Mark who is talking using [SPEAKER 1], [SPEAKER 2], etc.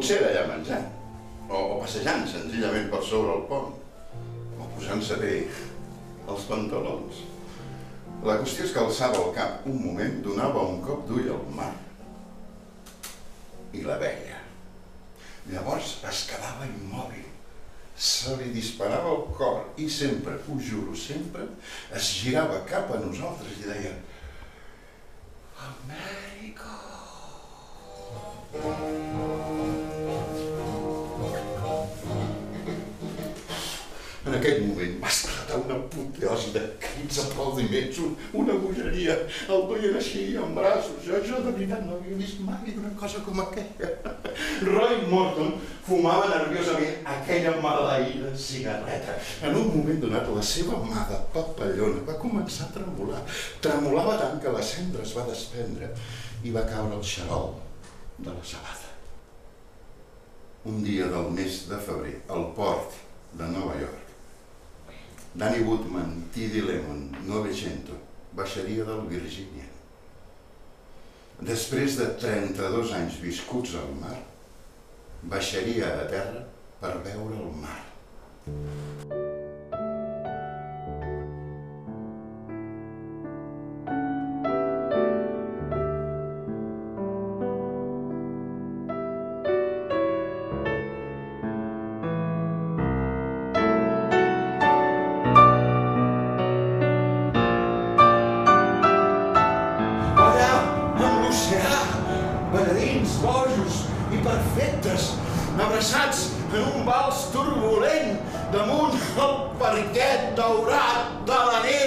[SPEAKER 1] Potser era allà menjant, o, o passejant senzillament per sobre el pont, o posant-se bé els pantalons. La qüestió és que alçava el cap un moment, donava un cop d'ull al mar i la veia. Llavors es quedava immòbil, se li disparava el cor i sempre, ho juro, sempre, es girava cap a nosaltres i deia Amèrico! Amèrico! Aquell moment va esclatar una apoteosi de crits, aplaudiments, un, una bogeria. El duien així, en braços. Jo, jo de veritat no havia vist mai una cosa com aquella. Roy Morton fumava nerviosament aquella maleïda cigarreta. En un moment donat, la seva mà de papallona va començar a tremolar. Tremolava tant que la cendra es va desprendre i va caure el xarol de la sabata. Un dia del mes de febrer, al port de Nova York, Danny Woodman, T.D. Lemon, Novecento, baixaria del Virgínia. Després de 32 anys viscuts al mar, baixaria a terra per veure el mar.
[SPEAKER 2] Perfectes, abraçats en un vals turbulent damunt el parquet daurat de la nit.